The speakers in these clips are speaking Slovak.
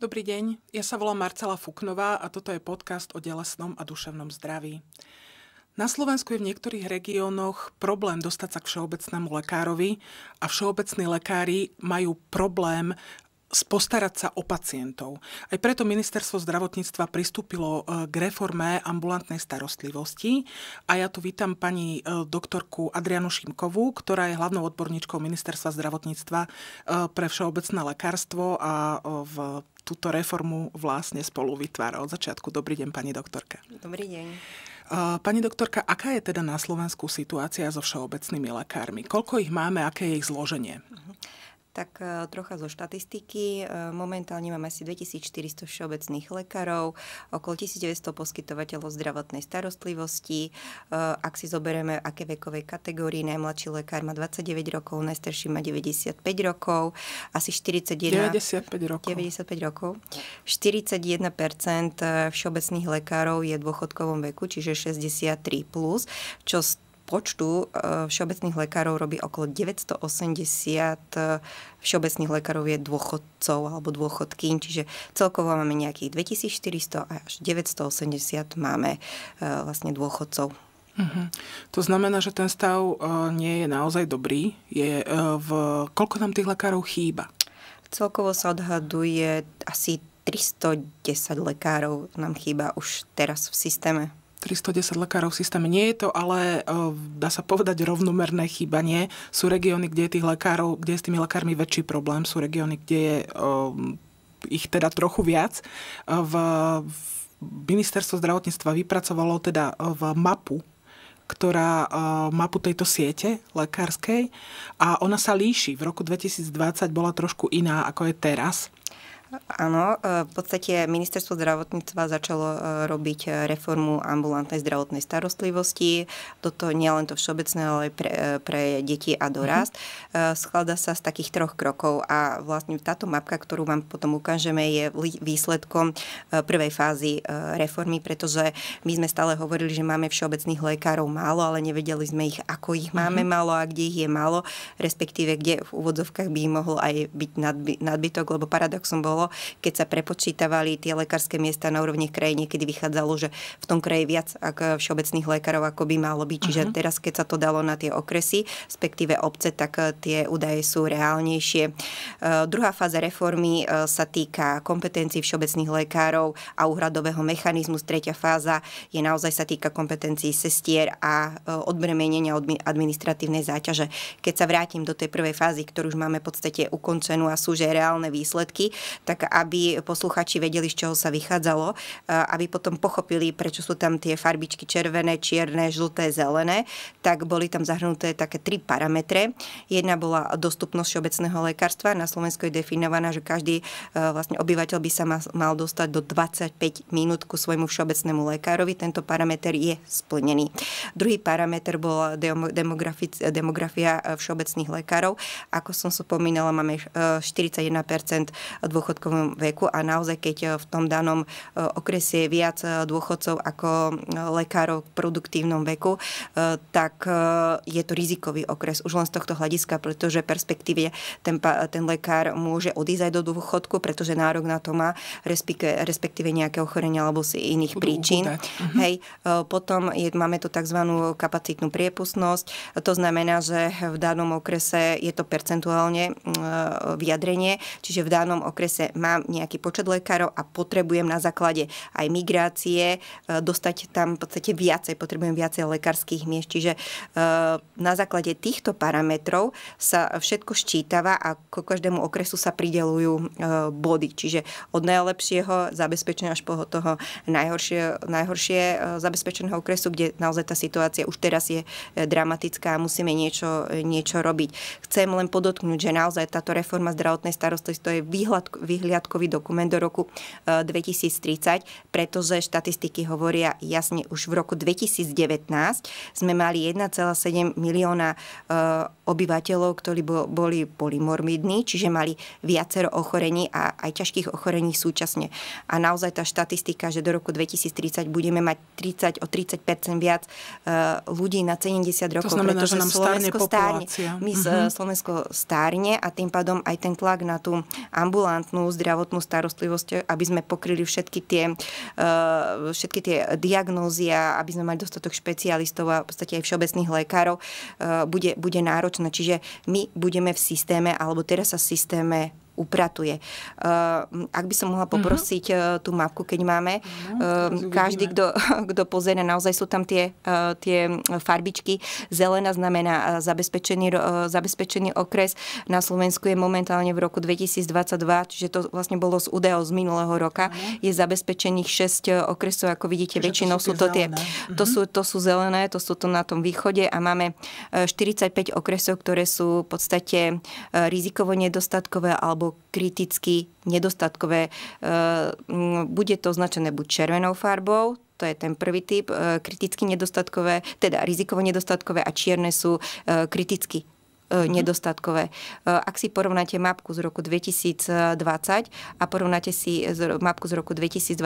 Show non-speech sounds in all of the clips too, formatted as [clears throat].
Dobrý deň, ja sa volám Marcela Fuknová a toto je podcast o telesnom a duševnom zdraví. Na Slovensku je v niektorých regiónoch problém dostať sa k všeobecnému lekárovi a všeobecní lekári majú problém postarať sa o pacientov. Aj preto ministerstvo zdravotníctva pristúpilo e, k reforme ambulantnej starostlivosti a ja tu vítam pani e, doktorku Adrianu Šimkovú, ktorá je hlavnou odborníčkou ministerstva zdravotníctva e, pre všeobecné lekárstvo a v túto reformu vlastne spolu vytvára od začiatku. Dobrý deň, pani doktorka. Dobrý deň. Pani doktorka, aká je teda na Slovensku situácia so všeobecnými lekármi? Koľko ich máme, aké je ich zloženie? Uh-huh. Tak e, trocha zo štatistiky. E, momentálne máme asi 2400 všeobecných lekárov, okolo 1900 poskytovateľov zdravotnej starostlivosti. E, ak si zoberieme, aké vekové kategórie, najmladší lekár má 29 rokov, najstarší má 95 rokov, asi 41... 95 rokov. 95 rokov. 41% všeobecných lekárov je v dôchodkovom veku, čiže 63+, plus, čo počtu eh, všeobecných lekárov robí okolo 980 eh, všeobecných lekárov je dôchodcov alebo dôchodky, čiže celkovo máme nejakých 2400 až 980 máme eh, vlastne dôchodcov. Uh-huh. To znamená, že ten stav uh, nie je naozaj dobrý. Je, uh, v, koľko nám tých lekárov chýba? Celkovo sa odhaduje asi 310 lekárov nám chýba už teraz v systéme. 310 lekárov v systéme. Nie je to ale, e, dá sa povedať, rovnomerné chýbanie. Sú regióny, kde je tých lekárov, kde je s tými lekármi väčší problém. Sú regióny, kde je um, ich teda trochu viac. V, v ministerstvo zdravotníctva vypracovalo teda v mapu ktorá mapu tejto siete lekárskej a ona sa líši. V roku 2020 bola trošku iná, ako je teraz. Áno, e, v podstate ministerstvo zdravotníctva začalo e, robiť e, reformu ambulantnej zdravotnej starostlivosti. Toto nie len to všeobecné, ale aj pre, pre deti a dorast. Mm-hmm. Skladá sa z takých troch krokov a vlastne táto mapka, ktorú vám potom ukážeme, je výsledkom prvej fázy reformy, pretože my sme stále hovorili, že máme všeobecných lekárov málo, ale nevedeli sme ich, ako ich máme mm-hmm. málo a kde ich je málo, respektíve kde v úvodzovkách by mohol aj byť nadbytok, lebo paradoxom bolo, bolo, keď sa prepočítavali tie lekárske miesta na úrovni krajine, kedy vychádzalo, že v tom kraji viac ako všeobecných lekárov, ako by malo byť. Čiže uh-huh. teraz, keď sa to dalo na tie okresy, respektíve obce, tak eh, tie údaje sú reálnejšie. Uh, druhá fáza reformy sa týka kompetencií všeobecných lekárov a úhradového mechanizmu. Tretia fáza je naozaj sa týka kompetencií sestier a odbremenenia administratívnej záťaže. Keď sa vrátim do tej prvej fázy, ktorú už máme v podstate ukončenú a sú že reálne výsledky, tak aby posluchači vedeli, z čoho sa vychádzalo, aby potom pochopili, prečo sú tam tie farbičky červené, čierne, žlté, zelené, tak boli tam zahrnuté také tri parametre. Jedna bola dostupnosť všeobecného lekárstva. Na Slovensku je definovaná, že každý vlastne obyvateľ by sa mal dostať do 25 minút ku svojmu všeobecnému lekárovi. Tento parameter je splnený. Druhý parameter bola demografia všeobecných lekárov. Ako som sa pomínala, máme 41% dôchodkov dôchodkovom veku a naozaj, keď e, v tom danom e, okrese je viac e, dôchodcov ako lekárov v produktívnom veku, tak je to rizikový okres už len z tohto hľadiska, pretože perspektíve ten, ten lekár môže odísť aj do dôchodku, pretože nárok na to má, respektíve nejaké ochorenia alebo z iných Budú príčin. Uh-huh. Hej, potom je, máme tu tzv. kapacitnú priepustnosť. To znamená, že v danom okrese je to percentuálne vyjadrenie, čiže v danom okrese mám nejaký počet lekárov a potrebujem na základe aj migrácie e, dostať tam v podstate viacej, potrebujem viacej lekárskych miest. Čiže e, na základe týchto parametrov sa všetko ščítava a ko každému okresu sa pridelujú e, body. Čiže od najlepšieho zabezpečenia až po toho najhoršie, najhoršie zabezpečeného okresu, kde naozaj tá situácia už teraz je dramatická a musíme niečo, niečo robiť. Chcem len podotknúť, že naozaj táto reforma zdravotnej starostlivosti to je výhľad, výhľad vyhliadkový dokument do roku 2030, e, pretože štatistiky hovoria jasne, už v roku 2019 sme mali 1,7 milióna e, obyvateľov, ktorí boli polymorbidní, čiže mali viacero ochorení a aj ťažkých ochorení súčasne. A naozaj tá štatistika, že do roku 2030 budeme mať 30 o 30 viac e, ľudí na 70 rokov, to znamená, pretože že nám Slovensko stárne. My uh-huh. Slovensko stárne a tým pádom aj ten tlak na tú ambulantnú zdravotnú starostlivosť, aby sme pokryli všetky tie, všetky tie diagnózy a aby sme mali dostatok špecialistov a v podstate aj všeobecných lekárov, bude, bude náročné. Čiže my budeme v systéme, alebo teraz sa v systéme upratuje. Uh, ak by som mohla mhm. poprosiť uh-huh. tú mapku, keď máme, uh, každý, kto, [laughs] kto pozera, naozaj sú tam tie, tie farbičky. Zelená znamená zabezpečený, zabezpečený okres. Na Slovensku je momentálne v roku 2022, čiže to vlastne bolo z údajov z minulého roka, uh-huh. je zabezpečených 6 okresov, ako vidíte, čiže väčšinou to sú, to tie, uh-huh. to, sú, to sú zelené, to sú to na tom východe a máme 45 okresov, ktoré sú v podstate rizikovo nedostatkové alebo kriticky nedostatkové. E, bude to označené buď červenou farbou, to je ten prvý typ, e, kriticky nedostatkové, teda rizikovo nedostatkové a čierne sú e, kriticky nedostatkové. E, ak si porovnáte mapku z roku 2020 a porovnáte si mapku z roku 2022,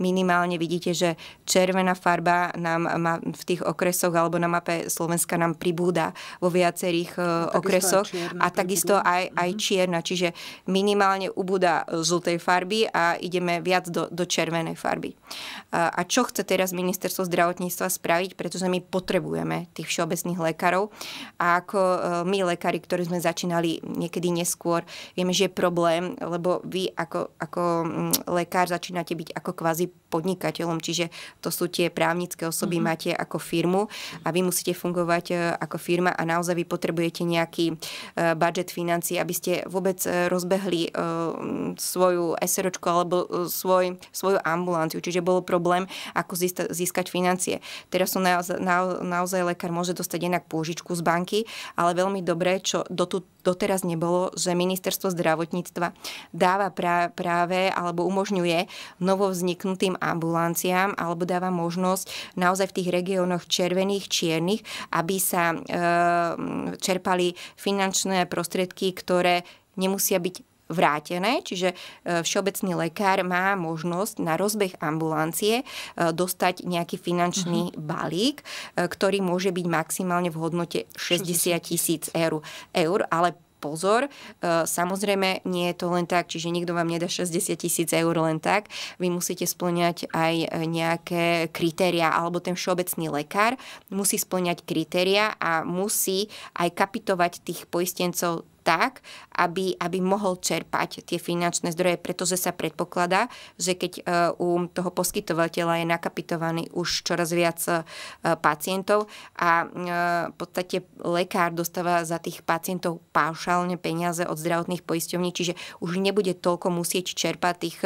minimálne vidíte, že červená farba nám má v tých okresoch alebo na mape Slovenska nám pribúda vo viacerých e, a okresoch a takisto aj, aj mhm. čierna, čiže minimálne ubúda žltej farby a ideme viac do, do červenej farby. A čo chce teraz ministerstvo zdravotníctva spraviť, pretože my potrebujeme tých všeobecných lekárov a ako my lekári, ktorí sme začínali niekedy neskôr, vieme, že je problém, lebo vy ako, ako mm, lekár začínate byť ako kvázi podnikateľom, čiže to sú tie právnické osoby, mm-hmm. máte ako firmu a vy musíte fungovať e, ako firma a naozaj vy potrebujete nejaký e, budget financií, aby ste vôbec e, rozbehli svoju SROčku alebo svoj, svoju ambulanciu. Čiže bol problém, ako získať financie. Teraz sú naozaj, naozaj lekár môže dostať jednak pôžičku z banky, ale veľmi dobré, čo doteraz nebolo, že ministerstvo zdravotníctva dáva práve alebo umožňuje novovzniknutým ambulanciám alebo dáva možnosť naozaj v tých regiónoch červených, čiernych, aby sa e, čerpali finančné prostriedky, ktoré nemusia byť vrátené, čiže e, všeobecný lekár má možnosť na rozbeh ambulancie e, dostať nejaký finančný uh-huh. balík, e, ktorý môže byť maximálne v hodnote 60 tisíc eur, eur, ale pozor, samozrejme nie je to len tak, čiže nikto vám nedá 60 tisíc eur len tak. Vy musíte splňať aj nejaké kritéria, alebo ten všeobecný lekár musí splňať kritéria a musí aj kapitovať tých poistencov tak, aby, aby mohol čerpať tie finančné zdroje, pretože sa predpokladá, že keď e, u toho poskytovateľa je nakapitovaný už čoraz viac e, pacientov a e, v podstate lekár dostáva za tých pacientov paušálne peniaze od zdravotných poisťovní, čiže už nebude toľko musieť čerpať tých,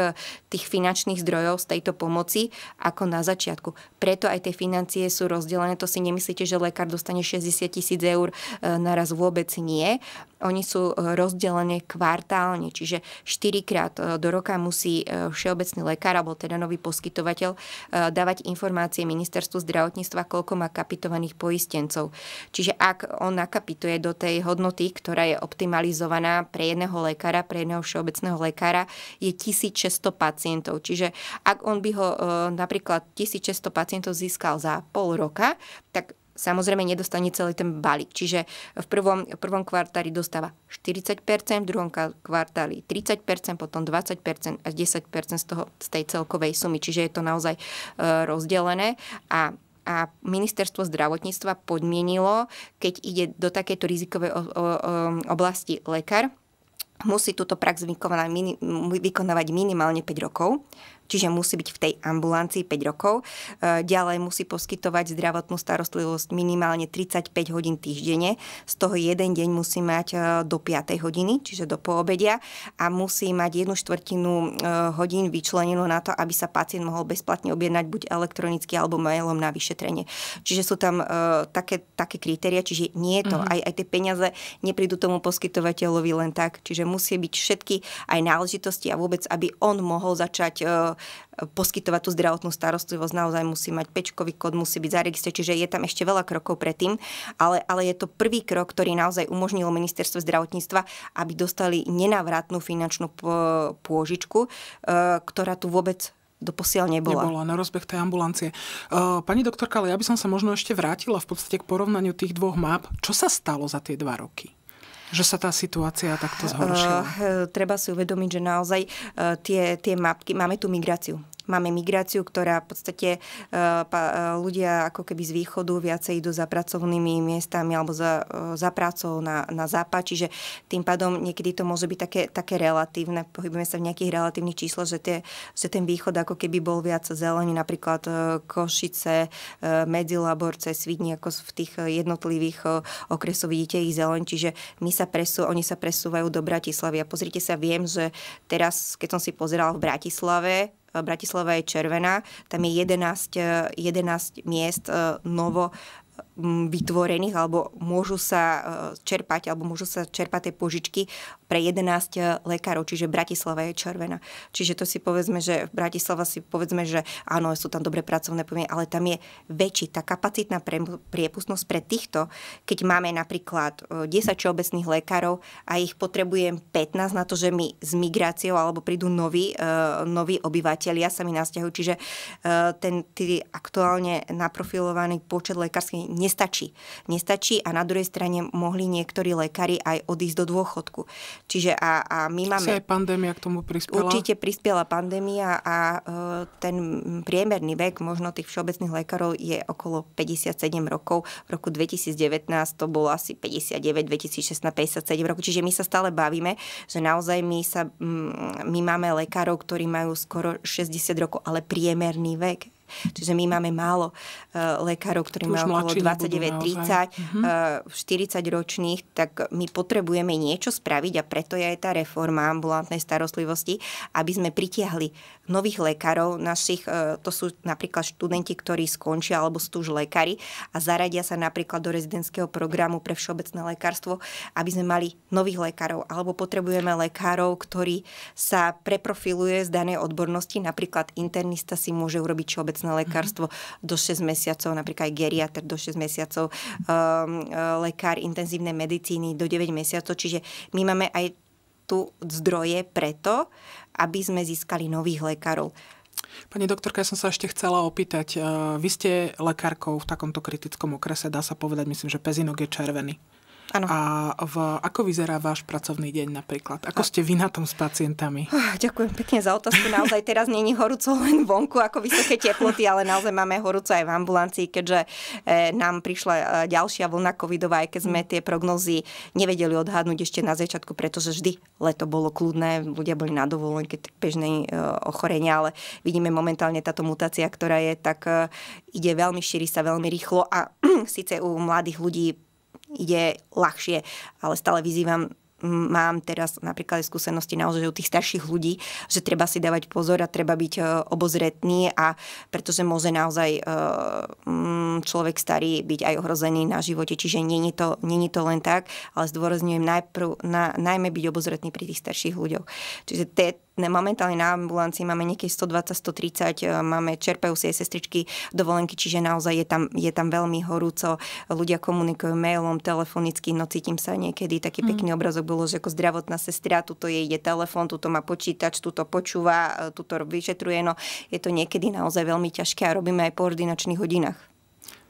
tých finančných zdrojov z tejto pomoci ako na začiatku. Preto aj tie financie sú rozdelené. To si nemyslíte, že lekár dostane 60 tisíc eur naraz vôbec nie. Oni sú e, rozdelené kvartálne, čiže 4 krát e, do roka musí e, všeobecný lekár, alebo teda nový poskytovateľ, dávať informácie ministerstvu zdravotníctva, koľko má kapitovaných poistencov. Čiže ak on nakapituje do tej hodnoty, ktorá je optimalizovaná pre jedného lekára, pre jedného všeobecného lekára, je 1600 pacientov. Čiže ak on by ho napríklad 1600 pacientov získal za pol roka, tak samozrejme nedostane celý ten balík. Čiže v prvom, v prvom kvartáli dostáva 40%, v druhom kvartáli 30%, potom 20% a 10% z, toho, z tej celkovej sumy. Čiže je to naozaj e, rozdelené a a ministerstvo zdravotníctva podmienilo, keď ide do takéto rizikovej oblasti lekár, musí túto prax vykonávať minimálne 5 rokov čiže musí byť v tej ambulancii 5 rokov. E, ďalej musí poskytovať zdravotnú starostlivosť minimálne 35 hodín týždenne, z toho jeden deň musí mať e, do 5 hodiny, čiže do poobedia a musí mať jednu štvrtinu e, hodín vyčlenenú na to, aby sa pacient mohol bezplatne objednať buď elektronicky alebo mailom na vyšetrenie. Čiže sú tam také, také kritéria, čiže nie je to, mm-hmm. aj, aj tie peniaze neprídu tomu poskytovateľovi len tak, čiže musí byť všetky aj náležitosti a vôbec, aby on mohol začať poskytovať tú zdravotnú starostlivosť, naozaj musí mať pečkový kód, musí byť zaregistrovaný, čiže je tam ešte veľa krokov predtým, ale, ale je to prvý krok, ktorý naozaj umožnil ministerstvo zdravotníctva, aby dostali nenávratnú finančnú pôžičku, e, ktorá tu vôbec doposiaľ nebola. Nebola na rozbeh tej ambulancie. E, pani doktorka, ale ja by som sa možno ešte vrátila v podstate k porovnaniu tých dvoch map. Čo sa stalo za tie dva roky? Že sa tá situácia takto zhoršila? Uh, treba si uvedomiť, že naozaj uh, tie, tie mapky, máme tu migráciu. Máme migráciu, ktorá v podstate e, e, ľudia ako keby z východu viacej idú za pracovnými miestami alebo za, e, za prácou na, na západ, čiže tým pádom niekedy to môže byť také, také relatívne, pohybujeme sa v nejakých relatívnych čísloch, že, že ten východ ako keby bol viac zelený, napríklad Košice, Medzilaborce, Svidni, ako v tých jednotlivých okresoch vidíte ich zeleň, čiže my sa presú, oni sa presúvajú do Bratislavy. A pozrite sa, viem, že teraz, keď som si pozeral v Bratislave, Bratislava je červená, tam je 11, 11 miest e, novo vytvorených alebo môžu sa e, čerpať alebo môžu sa čerpať tie požičky pre 11 e, lekárov, čiže Bratislava je červená. Čiže to si povedzme, že v Bratislava si povedzme, že áno, sú tam dobré pracovné podmienky, ale tam je väčší tá kapacitná priepustnosť pre týchto, keď máme napríklad 10 e, všeobecných lekárov a ich potrebujem 15 na to, že mi s migráciou alebo prídu noví, noví obyvateľia sa mi nasťahujú. Čiže ten aktuálne naprofilovaný počet lekárskych nestačí. Nestačí a na druhej strane mohli niektorí lekári aj odísť do dôchodku. Čiže a, a my máme... aj pandémia k tomu prispela? Určite prispela pandémia a e, ten priemerný vek možno tých všeobecných lekárov je okolo 57 rokov. V roku 2019 to bolo asi 59, 2016 57 rokov. Čiže my sa stále bavíme, že naozaj my, sa, my máme lekárov, ktorí majú skoro 60 rokov, ale priemerný vek Čiže my máme málo uh, lekárov, ktorí majú okolo 29-30, uh, 40 ročných, tak my potrebujeme niečo spraviť a preto je aj tá reforma ambulantnej starostlivosti, aby sme pritiahli nových lekárov, našich, uh, to sú napríklad študenti, ktorí skončia alebo sú už lekári a zaradia sa napríklad do rezidentského programu pre všeobecné lekárstvo, aby sme mali nových lekárov. Alebo potrebujeme lekárov, ktorí sa preprofiluje z danej odbornosti, napríklad internista si môže urobiť všeobecné všeobecné lekárstvo do 6 mesiacov, napríklad aj geriatr do 6 mesiacov, um, lekár intenzívnej medicíny do 9 mesiacov. Čiže my máme aj tu zdroje preto, aby sme získali nových lekárov. Pani doktorka, ja som sa ešte chcela opýtať. Vy ste lekárkou v takomto kritickom okrese, dá sa povedať, myslím, že pezinok je červený. Ano. A v, ako vyzerá váš pracovný deň napríklad? Ako ste vy na tom s pacientami? Uh, ďakujem pekne za otázku. Naozaj teraz není horúco len vonku ako vysoké teploty, ale naozaj máme horúco aj v ambulancii, keďže e, nám prišla e, ďalšia vlna covidová, aj keď sme tie prognozy nevedeli odhadnúť ešte na začiatku, pretože vždy leto bolo kľudné, ľudia boli na dovolenke, bežné e, ochorenia, ale vidíme momentálne táto mutácia, ktorá je, tak ide veľmi, šíri sa veľmi rýchlo a [clears throat] síce u mladých ľudí ide ľahšie, ale stále vyzývam mám teraz napríklad skúsenosti naozaj u tých starších ľudí, že treba si dávať pozor a treba byť e, obozretný a pretože môže naozaj e, človek starý byť aj ohrozený na živote, čiže není to, to len tak, ale zdôrazňujem najprv, na, najmä byť obozretný pri tých starších ľuďoch. Čiže te, momentálne na ambulancii máme niekedy 120-130, e, máme čerpajú si aj sestričky dovolenky, čiže naozaj je tam, je tam veľmi horúco. Ľudia komunikujú mailom, telefonicky, no cítim sa niekedy. Taký mm. pekný obrazok bolo, že ako zdravotná sestra, tuto je ide telefon, tuto má počítač, tuto počúva, e, tuto vyšetruje. No je to niekedy naozaj veľmi ťažké a robíme aj po ordinačných hodinách.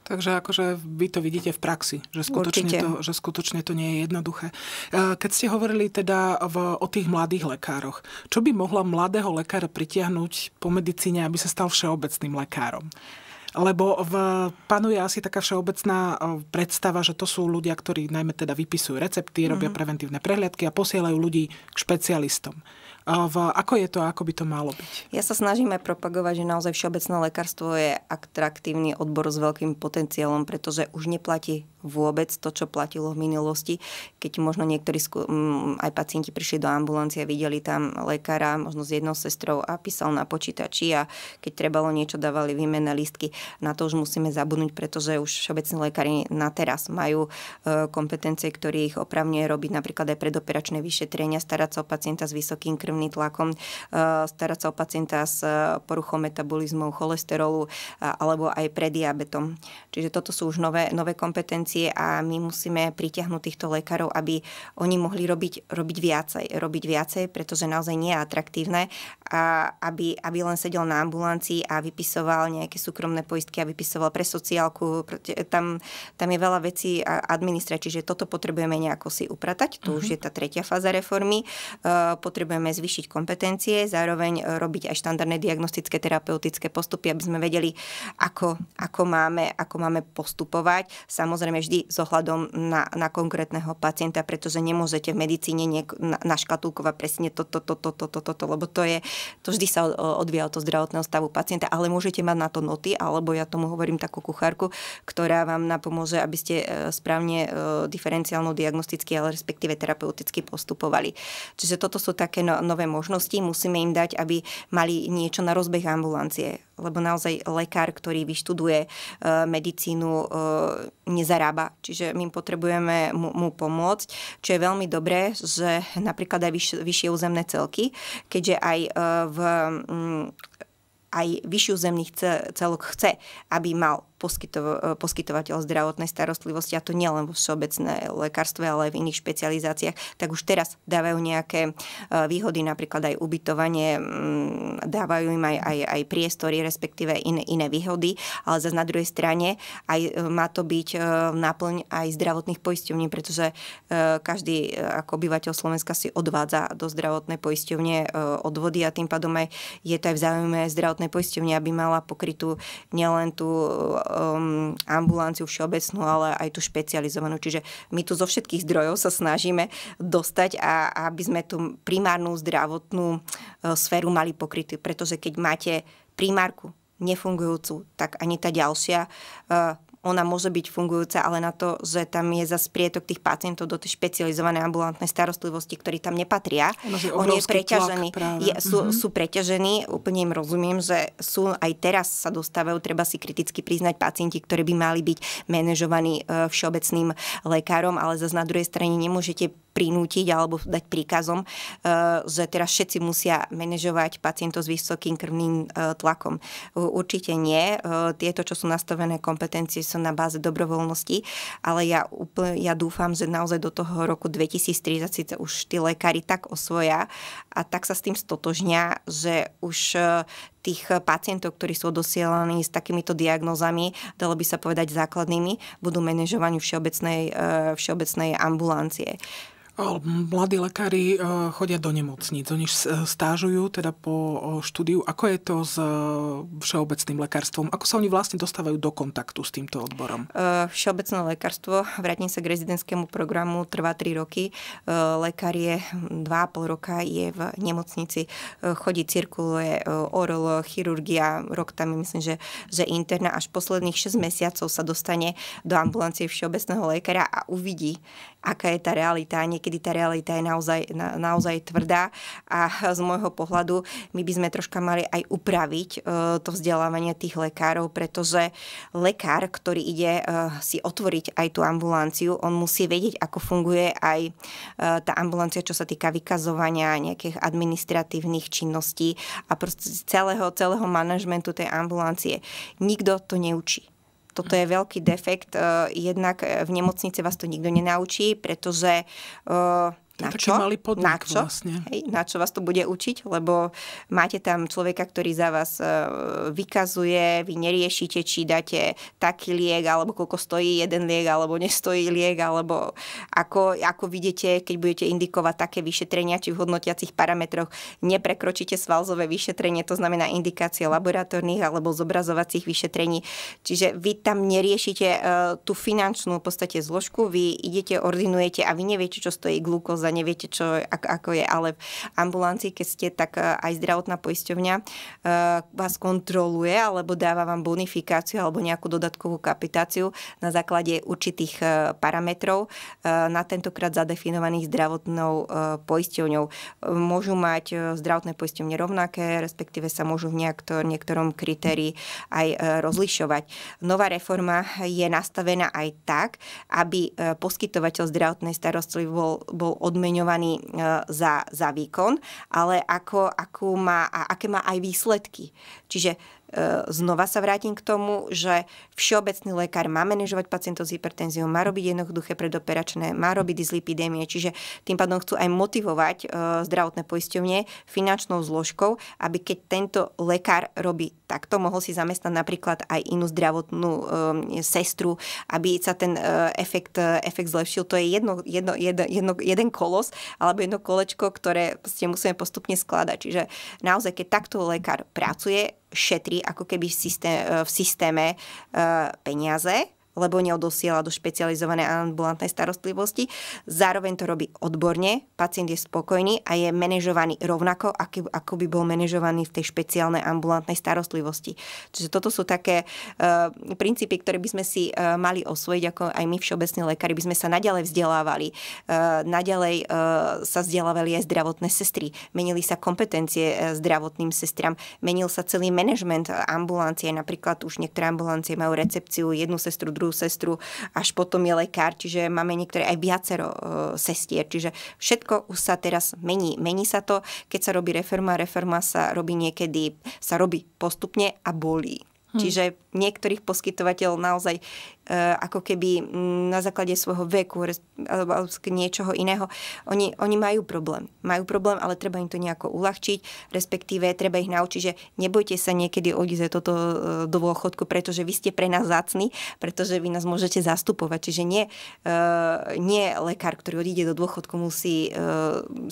Takže akože vy to vidíte v praxi, že skutočne, to, že skutočne to nie je jednoduché. E, keď ste hovorili teda v, o tých mladých lekároch, čo by mohla mladého lekára pritiahnuť po medicíne, aby sa stal všeobecným lekárom? lebo v, panuje asi taká všeobecná e, predstava, že to sú ľudia, ktorí najmä teda vypisujú recepty, robia mm-hmm. preventívne prehliadky a posielajú ľudí k špecialistom v, ako je to, ako by to malo byť? Ja sa snažím aj propagovať, že naozaj všeobecné lekárstvo je atraktívny odbor s veľkým potenciálom, pretože už neplatí vôbec to, čo platilo v minulosti. Keď možno niektorí aj pacienti prišli do ambulancie a videli tam lekára, možno s jednou sestrou a písal na počítači a keď trebalo niečo, dávali výmenné listky. Na to už musíme zabudnúť, pretože už všeobecní lekári na teraz majú e, kompetencie, ktoré ich opravňuje robiť napríklad aj predoperačné vyšetrenia, starať sa o pacienta s vysokým krvným krvným tlakom, starať sa o pacienta s poruchou metabolizmu, cholesterolu alebo aj pre diabetom. Čiže toto sú už nové, nové kompetencie a my musíme pritiahnuť týchto lekárov, aby oni mohli robiť, robiť viacej, robiť viacej, pretože naozaj nie je atraktívne, a aby, aby len sedel na ambulancii a vypisoval nejaké súkromné poistky a vypisoval pre sociálku. Tam, tam je veľa vecí a administrať, čiže toto potrebujeme nejako si upratať. Tu uh-huh. už mhm. je tá tretia fáza reformy. Potrebujeme zvýšiť kompetencie, zároveň robiť aj štandardné diagnostické terapeutické postupy, aby sme vedeli, ako, ako, máme, ako máme postupovať. Samozrejme vždy s ohľadom na, na konkrétneho pacienta, pretože nemôžete v medicíne niek- na, presne toto, toto, toto, toto, to, lebo to je, to vždy sa odvíja od toho zdravotného stavu pacienta, ale môžete mať na to noty, alebo ja tomu hovorím takú kuchárku, ktorá vám napomôže, aby ste e, správne e, diferenciálno diagnosticky, ale respektíve terapeuticky postupovali. Čiže toto sú také no, nové možnosti, musíme im dať, aby mali niečo na rozbeh ambulancie lebo naozaj lekár, ktorý vyštuduje e, medicínu, e, nezarába. Čiže my potrebujeme mu, mu pomôcť, čo je veľmi dobré, že napríklad aj vyš, vyššie územné celky, keďže aj e, v aj vyšší územný celok chce, aby mal poskyto, poskytovateľ zdravotnej starostlivosti, a to nielen vo všeobecné lekárstve, ale aj v iných špecializáciách, tak už teraz dávajú nejaké e, výhody, napríklad aj ubytovanie, dávajú im aj, aj, aj priestory, respektíve iné, iné výhody, ale zase na druhej strane aj e, má to byť e, náplň aj zdravotných poisťovní, pretože každý ako obyvateľ Slovenska si odvádza do zdravotnej poisťovne odvody a tým pádom aj je to aj v záujme zdravotnej poisťovne, aby mala pokrytú nielen tú um, ambulanciu všeobecnú, ale aj tú špecializovanú. Čiže my tu zo všetkých zdrojov sa snažíme dostať a, aby sme tú primárnu zdravotnú uh, sféru mali pokrytú. Pretože keď máte primárku nefungujúcu, tak ani tá ďalšia uh, ona môže byť fungujúca, ale na to, že tam je za sprietok tých pacientov do tej špecializovanej ambulantnej starostlivosti, ktorí tam nepatria. Oni je preťažení. Je, sú, mm-hmm. sú preťažení, úplne im rozumiem, že sú aj teraz sa dostávajú, treba si kriticky priznať pacienti, ktorí by mali byť manažovaní e, všeobecným lekárom, ale zase na druhej strane nemôžete prinútiť alebo dať príkazom, e, že teraz všetci musia manažovať pacientov s vysokým krvným e, tlakom. Určite nie. Tieto, čo sú nastavené kompetencie, sú na báze dobrovoľnosti, ale ja, úplne, ja dúfam, že naozaj do toho roku 2030 síce už tí lekári tak osvoja a tak sa s tým stotožňa, že už tých pacientov, ktorí sú dosielaní s takýmito diagnózami, dalo by sa povedať základnými, budú manažovaní všeobecnej, všeobecnej ambulancie. Mladí lekári e, chodia do nemocníc, oni stážujú teda po štúdiu. Ako je to s všeobecným lekárstvom? Ako sa oni vlastne dostávajú do kontaktu s týmto odborom? Všeobecné lekárstvo, vrátim sa k rezidentskému programu, trvá 3 roky. Lekár je 2,5 roka, je v nemocnici, chodí, cirkuluje orol, chirurgia, rok tam myslím, že, že interna, až posledných 6 mesiacov sa dostane do ambulancie všeobecného lekára a uvidí, aká je tá realita. Niekedy tá realita je naozaj, na, naozaj tvrdá a z môjho pohľadu my by sme troška mali aj upraviť uh, to vzdelávanie tých lekárov, pretože lekár, ktorý ide uh, si otvoriť aj tú ambulanciu, on musí vedieť, ako funguje aj uh, tá ambulancia, čo sa týka vykazovania nejakých administratívnych činností a proste celého, celého manažmentu tej ambulancie. Nikto to neučí. Toto je veľký defekt. Eh, jednak v nemocnici vás to nikto nenaučí, pretože na čo? malý podnik na čo? vlastne. Hej, na čo vás to bude učiť? Lebo máte tam človeka, ktorý za vás e, vykazuje, vy neriešite, či dáte taký liek, alebo koľko stojí jeden liek, alebo nestojí liek, alebo ako, ako vidíte, keď budete indikovať také vyšetrenia, či v hodnotiacich parametroch neprekročíte svalzové vyšetrenie, to znamená indikácie laboratórnych alebo zobrazovacích vyšetrení. Čiže vy tam neriešite uh, tú finančnú v podstate zložku, vy idete, ordinujete a vy neviete, čo stojí glukóza a neviete, čo, ako, ako je, ale v ambulancii, keď ste, tak e, aj zdravotná poisťovňa e, vás kontroluje alebo dáva vám bonifikáciu alebo nejakú dodatkovú kapitáciu na základe určitých e, parametrov na tentokrát zadefinovaných zdravotnou poisťovňou. Môžu mať zdravotné poisťovne rovnaké, respektíve sa môžu v niektor, niektorom kritérii aj rozlišovať. Nová reforma je nastavená aj tak, aby poskytovateľ zdravotnej starostlivosti bol, bol od odmeňovaný za, za výkon, ale ako, ako má, a aké má aj výsledky. Čiže E, znova sa vrátim k tomu, že všeobecný lekár má manažovať pacientov s hypertenziou, má robiť jednoduché predoperačné, má robiť dyslipidémie, čiže tým pádom chcú aj motivovať e, zdravotné poisťovne finančnou zložkou, aby keď tento lekár robí takto, mohol si zamestnať napríklad aj inú zdravotnú um, sestru, aby sa ten efekt, efekt zlepšil. To je jedno, jedno, jedno, jedno, jeden kolos alebo jedno kolečko, ktoré musíme postupne skladať. Čiže naozaj, keď takto lekár pracuje, šetrí ako keby v, systém, v systéme uh, peniaze, lebo neodosiela do špecializovanej ambulantnej starostlivosti. Zároveň to robí odborne, pacient je spokojný a je manažovaný rovnako, ako by bol manažovaný v tej špeciálnej ambulantnej starostlivosti. Čiže toto sú také uh, princípy, ktoré by sme si uh, mali osvojiť, ako aj my všeobecní lekári, by sme sa naďalej vzdelávali. Uh, naďalej uh, sa vzdelávali aj zdravotné sestry. Menili sa kompetencie zdravotným sestram. Menil sa celý manažment ambulancie. Napríklad už niektoré ambulancie majú recepciu, jednu sestru, druhú druhú sestru, až potom je lekár, čiže máme niektoré aj viacero uh, sestier, čiže všetko už sa teraz mení. Mení sa to, keď sa robí reforma, reforma sa robí niekedy, sa robí postupne a bolí. Hm. Čiže niektorých poskytovateľov naozaj ako keby mm, na základe svojho veku alebo niečoho iného, oni, oni majú problém. Majú problém, ale treba im to nejako uľahčiť, respektíve treba ich naučiť, že nebojte sa niekedy odísť toto eh, do dôchodku, pretože vy ste pre nás zácni, pretože vy nás môžete zastupovať. Čiže nie, uh, nie lekár, ktorý odíde do dôchodku, musí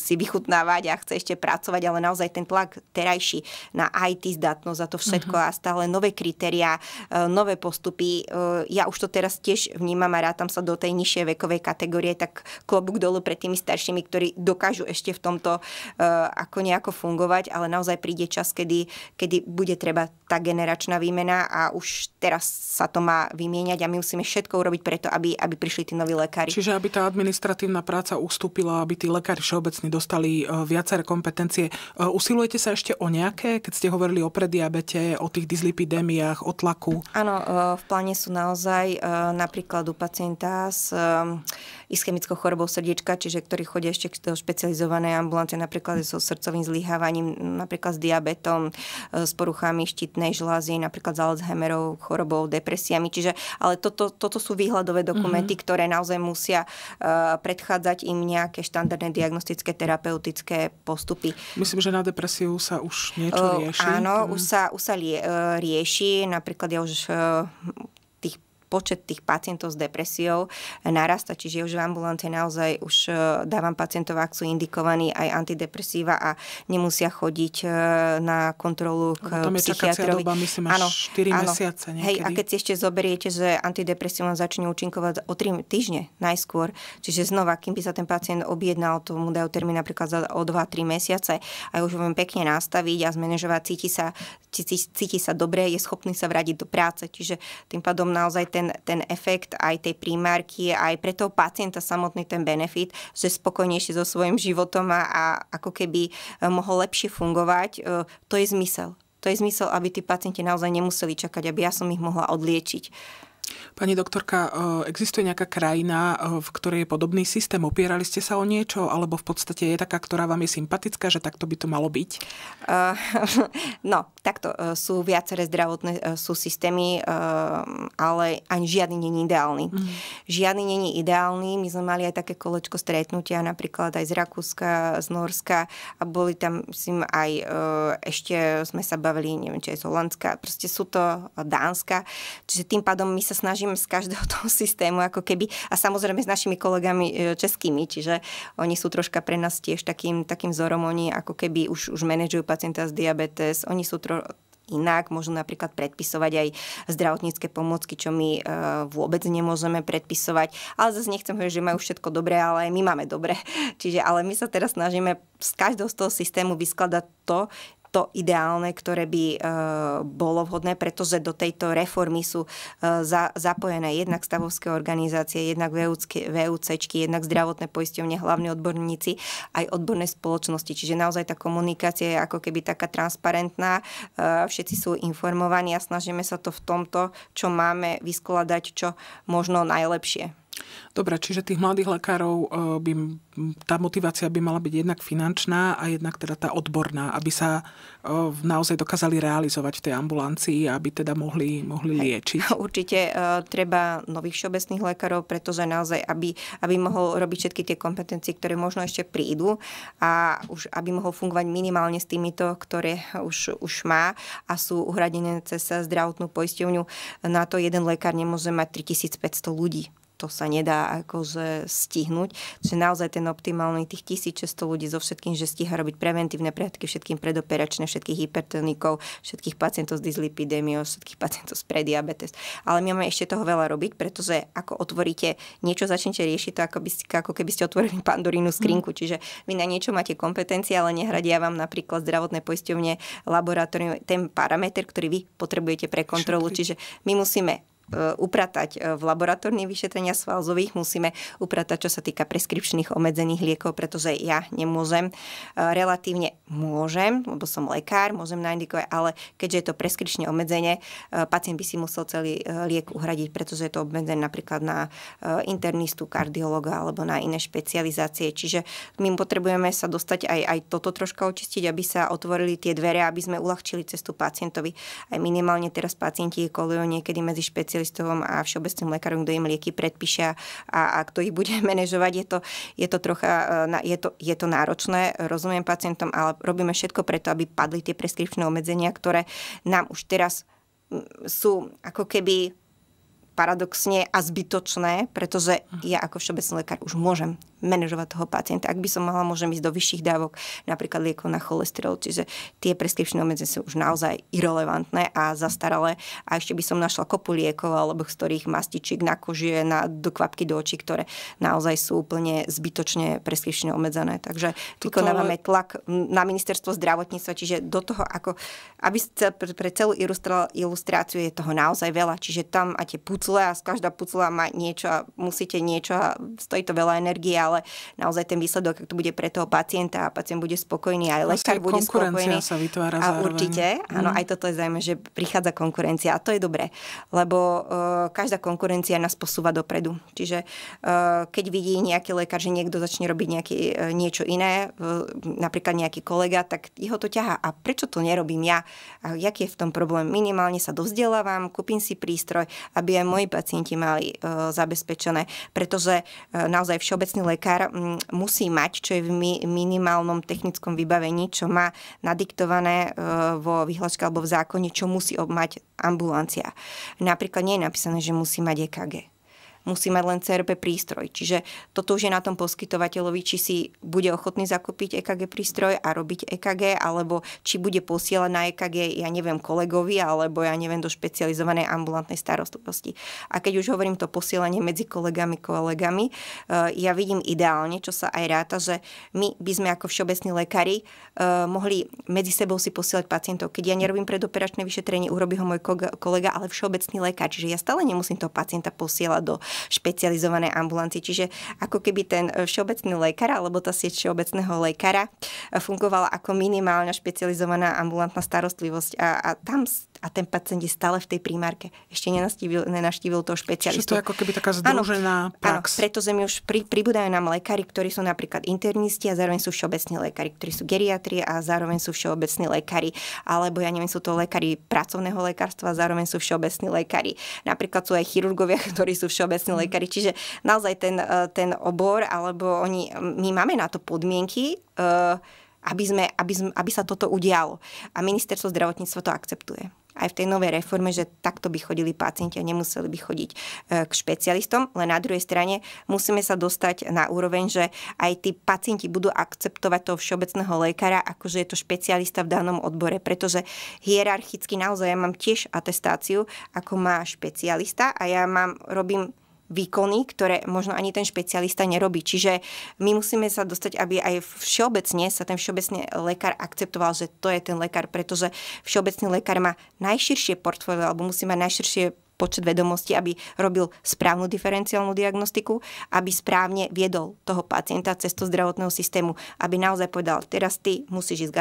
si vychutnávať a chce ešte pracovať, ale naozaj ten tlak terajší na IT zdatnosť a to všetko uh-huh. a stále nové kritériá, uh, nové postupy. Ja už to teraz tiež vnímam a rátam sa do tej nižšej vekovej kategórie, tak klobúk dolu pred tými staršími, ktorí dokážu ešte v tomto uh, ako nejako fungovať, ale naozaj príde čas, kedy, kedy bude treba tá generačná výmena a už teraz sa to má vymieňať a my musíme všetko urobiť preto, aby, aby prišli tí noví lekári. Čiže aby tá administratívna práca ustúpila, aby tí lekári všeobecne dostali uh, viaceré kompetencie. Uh, usilujete sa ešte o nejaké, keď ste hovorili o prediabete, o tých dyslipidémiách, o tlaku? Áno, v pláne sú naozaj E, napríklad u pacienta s e, ischemickou chorobou srdiečka, čiže ktorí chodia ešte do špecializovanej ambulancie, napríklad so srdcovým zlyhávaním, napríklad s diabetom, e, s poruchami štítnej žlázy, napríklad s Alzheimerovou chorobou, depresiami. Čiže, ale toto, toto sú výhľadové dokumenty, mm-hmm. ktoré naozaj musia predchádzať im nejaké štandardné diagnostické, terapeutické postupy. Myslím, že na depresiu sa už niečo rieši. Áno, už sa, už sa lie, rieši. Napríklad ja už počet tých pacientov s depresiou narasta, čiže už v ambulancii naozaj už e, dávam pacientov, ak sú indikovaní aj antidepresíva a nemusia chodiť e, na kontrolu k Tam je psychiatrovi. doba, myslím, až áno, 4 áno. mesiace niekedy. Hej, a keď si ešte zoberiete, že antidepresíva začne účinkovať o 3 týždne najskôr, čiže znova, kým by sa ten pacient objednal, to mu dajú termín napríklad za o 2-3 mesiace a už veľmi pekne nastaviť a zmanéžovať, cíti sa, cíti, cíti sa dobre, je schopný sa vrátiť do práce. Čiže tým pádom naozaj ten ten, ten efekt aj tej primárky, aj pre toho pacienta samotný ten benefit, že spokojnejšie so svojím životom a, a ako keby eh, mohol lepšie fungovať, eh, to je zmysel. To je zmysel, aby tí pacienti naozaj nemuseli čakať, aby ja som ich mohla odliečiť. Pani doktorka, e, existuje nejaká krajina, e, v ktorej je podobný systém? Opierali ste sa o niečo? Alebo v podstate je taká, ktorá vám je sympatická, že takto by to malo byť? Uh, [laughs] no, takto. Sú viaceré zdravotné sú systémy, ale ani žiadny není ideálny. Mm. Žiadny není ideálny. My sme mali aj také kolečko stretnutia, napríklad aj z Rakúska, z Norska a boli tam, myslím, aj ešte sme sa bavili, neviem, či aj z Holandska, proste sú to Dánska. Čiže tým pádom my sa snažím z každého [laughs] toho systému, ako keby, a samozrejme s našimi kolegami e, českými, čiže oni sú troška pre nás tiež takým, takým vzorom, oni ako keby už, už manažujú pacienta s diabetes, oni sú tro, inak, môžu napríklad predpisovať aj zdravotnícke pomôcky, čo my e, vôbec nemôžeme predpisovať. Ale zase nechcem hovoriť, že majú všetko dobré, ale aj my máme dobre. [laughs] Čiže, ale my sa teraz snažíme z každého z toho systému vyskladať to, to ideálne, ktoré by e, bolo vhodné, pretože do tejto reformy sú e, za, zapojené jednak stavovské organizácie, jednak VUCčky, jednak zdravotné poisťovne, hlavní odborníci, aj odborné spoločnosti. Čiže naozaj tá komunikácia je ako keby taká transparentná, e, všetci sú informovaní a snažíme sa to v tomto, čo máme, vyskladať čo možno najlepšie. Dobre, čiže tých mladých lekárov, e, by, tá motivácia by mala byť jednak finančná a jednak teda tá odborná, aby sa e, naozaj dokázali realizovať v tej ambulancii aby teda mohli, mohli liečiť. [laughs] Určite uh, treba nových všeobecných lekárov, pretože naozaj, aby, aby mohol robiť všetky tie kompetencie, ktoré možno ešte prídu a už aby mohol fungovať minimálne s týmito, ktoré už, už má a sú uhradené cez zdravotnú poisťovňu. Na to jeden lekár nemôže mať 3500 ľudí to sa nedá akože stihnúť. Čiže naozaj ten optimálny tých 1600 ľudí so všetkým, že stíha robiť preventívne prehľadky, všetkým predoperačné, všetkých hypertonikov, všetkých pacientov s dyslipidémiou, všetkých pacientov s prediabetes. Ale my máme ešte toho veľa robiť, pretože ako otvoríte niečo, začnete riešiť to, ako, by ako keby ste otvorili pandorínu skrinku. Mm. Čiže vy na niečo máte kompetencie, ale nehradia vám napríklad zdravotné poisťovne, laboratórium, ten parameter, ktorý vy potrebujete pre kontrolu. Čiže my musíme upratať e, v laboratórnych vyšetrenia svalzových, musíme upratať, čo sa týka preskripčných obmedzených liekov, pretože ja nemôžem, e, relatívne môžem, lebo som lekár, môžem naindikovať, ale keďže je to preskripčne obmedzenie, pacient by si musel celý liek uhradiť, pretože je to obmedzené napríklad na internistu, kardiologa alebo na iné špecializácie. Čiže my potrebujeme sa dostať aj, aj toto troška očistiť, aby sa otvorili tie dvere, aby sme uľahčili cestu pacientovi. Aj minimálne teraz pacienti kolujú niekedy medzi špecializáciami špecialistom a všeobecným lekárom, kto im lieky predpíša a, a kto ich bude [laughs] manažovať. Je to, je to trocha, e, je to, je to náročné, rozumiem pacientom, ale robíme všetko preto, aby padli tie preskripčné obmedzenia, ktoré nám už teraz sú ako keby paradoxne a zbytočné, pretože ja ako všeobecný lekár už môžem manažovať toho pacienta. Ak by som mala, môžem ísť do vyšších dávok, napríklad liekov na cholesterol, čiže tie preskripčné obmedzenia sú už naozaj irrelevantné a zastaralé. A ešte by som našla kopu liekov, alebo z ktorých mastičík na koži, na, do kvapky do očí, ktoré naozaj sú úplne zbytočne preskripčne obmedzené. Takže vykonávame tlak na ministerstvo zdravotníctva, čiže do toho, ako, aby pre celú ilustráciu je toho naozaj veľa, čiže tam máte pucle a každá pucla má niečo a musíte niečo a stojí to veľa energie, ale ale naozaj ten výsledok, ak to bude pre toho pacienta a pacient bude spokojný, aj vlastne lekár bude spokojný. sa vytvára a zároveň. určite, áno, mm. aj toto je zaujímavé, že prichádza konkurencia a to je dobré, lebo uh, každá konkurencia nás posúva dopredu. Čiže uh, keď vidí nejaký lekár, že niekto začne robiť nejaké, uh, niečo iné, uh, napríklad nejaký kolega, tak jeho to ťaha. A prečo to nerobím ja? A jaký je v tom problém? Minimálne sa dovzdelávam, kúpim si prístroj, aby aj moji pacienti mali uh, zabezpečené, pretože uh, naozaj všeobecný lekár lekár mm, musí mať, čo je v minimálnom technickom vybavení, čo má nadiktované e, vo vyhláške alebo v zákone, čo musí mať ambulancia. Napríklad nie je napísané, že musí mať EKG musí mať len CRP prístroj. Čiže toto už je na tom poskytovateľovi, či si bude ochotný zakúpiť EKG prístroj a robiť EKG, alebo či bude posielať na EKG, ja neviem, kolegovi, alebo ja neviem, do špecializovanej ambulantnej starostlivosti. A keď už hovorím to posielanie medzi kolegami, kolegami, eh, ja vidím ideálne, čo sa aj ráta, že my by sme ako všeobecní lekári eh, mohli medzi sebou si posielať pacientov. Keď ja nerobím predoperačné vyšetrenie, urobí ho môj kolega, ale všeobecný lekár. Čiže ja stále nemusím toho pacienta posielať do špecializované ambulancie. Čiže ako keby ten e, všeobecný lekár alebo tá sieť všeobecného lekára e, fungovala ako minimálna špecializovaná ambulantná starostlivosť a, a tam a ten pacient je stále v tej primárke. Ešte nenaštívil, nenaštívil toho špecialistu. Čiže to je ako keby taká združená áno, prax. Áno, preto mi už pri, pribúdajú nám lekári, ktorí sú napríklad internisti a zároveň sú všeobecní lekári, ktorí sú geriatri a zároveň sú všeobecní lekári. Alebo ja neviem, sú to lekári pracovného lekárstva a zároveň sú všeobecní lekári. Napríklad sú aj chirurgovia, [laughs] ktorí sú všeobecní mm. lekári. Čiže naozaj ten, e, ten obor, alebo oni, my máme na to podmienky, uh, aby, sme, aby, sme, aby sa toto udialo. A ministerstvo zdravotníctva to akceptuje aj v tej novej reforme, že takto by chodili pacienti a nemuseli by chodiť e, k špecialistom, len na druhej strane musíme sa dostať na úroveň, že aj tí pacienti budú akceptovať toho všeobecného lekára, akože je to špecialista v danom odbore, pretože hierarchicky naozaj ja mám tiež atestáciu, ako má špecialista a ja mám, robím výkony, ktoré možno ani ten špecialista nerobí. Čiže my musíme sa dostať, aby aj všeobecne sa ten všeobecný lekár akceptoval, že to je ten lekár, pretože všeobecný lekár má najširšie portfólio alebo musí mať najširšie počet vedomostí, aby robil správnu diferenciálnu diagnostiku, aby správne viedol toho pacienta cez to zdravotného systému, aby naozaj povedal, teraz ty musíš ísť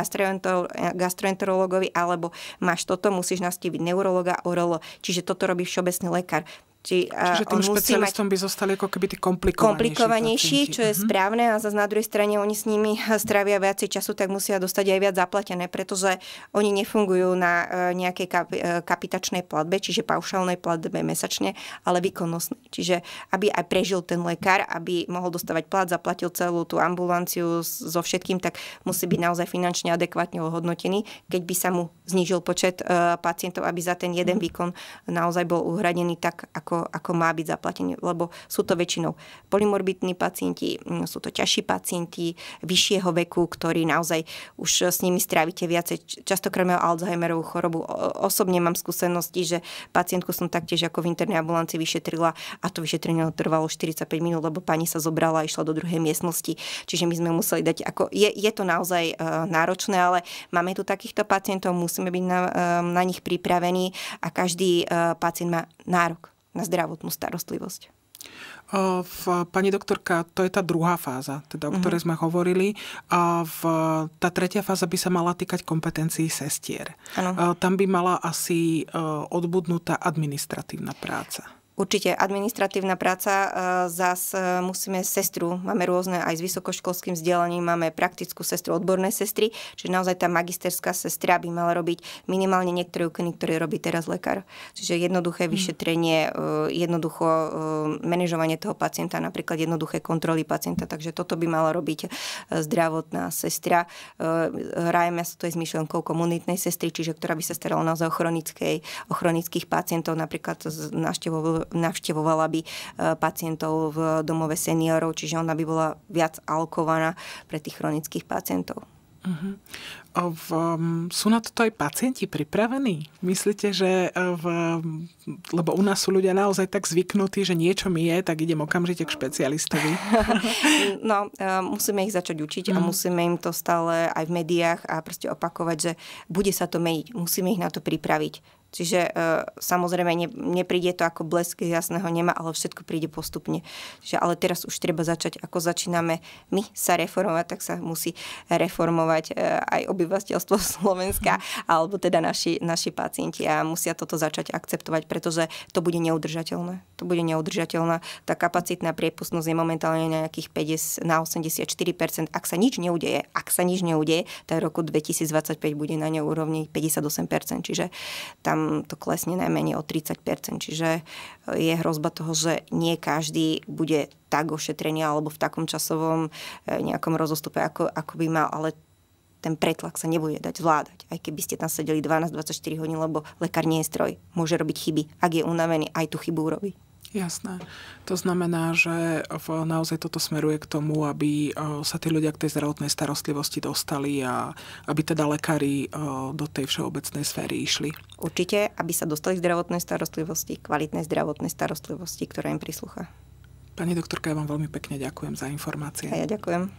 gastroenterologovi, alebo máš toto, musíš nastaviť neurologa, urolo. Čiže toto robí všeobecný lekár Či, Čiže tým špecialistom by zostali ako keby tí komplikovanejší. Komplikovanejší, čo je uh-huh. správne a zase na druhej strane oni s nimi strávia viacej času, tak musia dostať aj viac zaplatené, pretože oni nefungujú na e, nejakej kap- kapitačnej platbe, čiže paušálnej platbe mesačne, ale výkonnostnej. Čiže aby aj prežil ten lekár, aby mohol dostávať plat, zaplatil celú tú ambulanciu so všetkým, tak musí byť naozaj finančne adekvátne ohodnotený. Keď by sa mu znížil počet pacientov, aby za ten jeden mhm. výkon naozaj bol uhradený tak, ako ako, ako má byť zaplatený, lebo sú to väčšinou polymorbidní pacienti, mm, sú to ťažší pacienti vyššieho veku, ktorí naozaj už s nimi strávite viacej. Častokrát majú Alzheimerovú chorobu. Osobne mám skúsenosti, že pacientku som taktiež ako v internej ambulancii vyšetrila a to vyšetrenie trvalo 45 minút, lebo pani sa zobrala a išla do druhej miestnosti. Čiže my sme museli dať, ako je, je to naozaj uh, náročné, ale máme tu takýchto pacientov, musíme byť na, uh, na nich pripravení a každý uh, pacient má nárok na zdravotnú starostlivosť. V, pani doktorka, to je tá druhá fáza, teda, o ktorej uh-huh. sme hovorili. A v, tá tretia fáza by sa mala týkať kompetencií sestier. Ano. Tam by mala asi odbudnutá administratívna práca. Určite administratívna práca, e, zás e, musíme sestru, máme rôzne aj s vysokoškolským vzdelaním, máme praktickú sestru, odborné sestry, čiže naozaj tá magisterská sestra by mala robiť minimálne niektoré úkony, ktoré robí teraz lekár. Čiže jednoduché mm. vyšetrenie, e, jednoducho manažovanie toho pacienta, napríklad jednoduché kontroly pacienta, takže toto by mala robiť zdravotná sestra. Hrajeme sa to aj s myšlenkou komunitnej sestry, čiže ktorá by sa starala naozaj o, chronickej, o chronických pacientov, napríklad z návštevou navštevovala by e, pacientov v domove seniorov, čiže ona by bola viac alkovaná pre tých chronických pacientov. Uh-huh. V, um, sú na toto aj pacienti pripravení? Myslíte, že e, v, lebo u nás sú ľudia naozaj tak zvyknutí, že niečo mi je, tak idem okamžite k špecialistovi? [laughs] no, e, musíme ich začať učiť uh-huh. a mhm. musíme im to stále aj v médiách a proste opakovať, že bude sa to meniť. Musíme ich na to pripraviť Čiže e, samozrejme ne, nepríde to ako blesk jasného nema, ale všetko príde postupne. Čiže, ale teraz už treba začať, ako začíname my sa reformovať, tak sa musí reformovať e, aj obyvateľstvo [laughs] Slovenska, alebo teda naši, naši pacienti a musia toto začať akceptovať, pretože to bude neudržateľné. To bude neudržateľná. Tá kapacitná priepustnosť je momentálne na nejakých 50, na 84%. Ak sa nič neudeje, ak sa nič neudeje, tak roku 2025 bude na ňou úrovni 58%. Čiže tam to klesne najmenej o 30%. Čiže e, je hrozba toho, že nie každý bude tak ošetrený alebo v takom časovom e, nejakom rozostupe, ako, ako by mal, ale ten pretlak sa nebude dať zvládať. Aj keby ste tam sedeli 12-24 hodín, lebo lekár nie je stroj. Môže robiť chyby. Ak je unavený, aj tú chybu urobí. Jasné. To znamená, že naozaj toto smeruje k tomu, aby sa tí ľudia k tej zdravotnej starostlivosti dostali a aby teda lekári do tej všeobecnej sféry išli. Určite, aby sa dostali k zdravotnej starostlivosti, kvalitnej zdravotnej starostlivosti, ktorá im prislúcha. Pani doktorka, ja vám veľmi pekne ďakujem za informácie. A ja ďakujem.